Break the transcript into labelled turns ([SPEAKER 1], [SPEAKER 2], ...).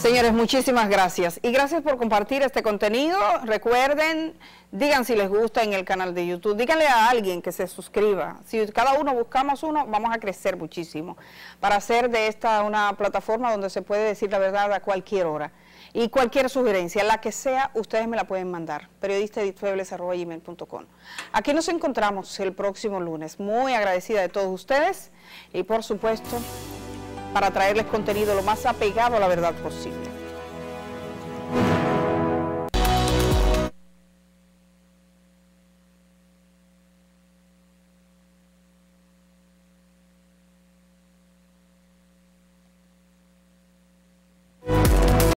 [SPEAKER 1] Señores, muchísimas gracias. Y gracias por compartir este contenido. Recuerden, digan si les gusta en el canal de YouTube. Díganle a alguien que se suscriba. Si cada uno buscamos uno, vamos a crecer muchísimo. Para hacer de esta una plataforma donde se puede decir la verdad a cualquier hora. Y cualquier sugerencia, la que sea, ustedes me la pueden mandar. Periodistaditfebles.com. Aquí nos encontramos el próximo lunes. Muy agradecida de todos ustedes. Y por supuesto para traerles contenido lo más apegado a la verdad posible.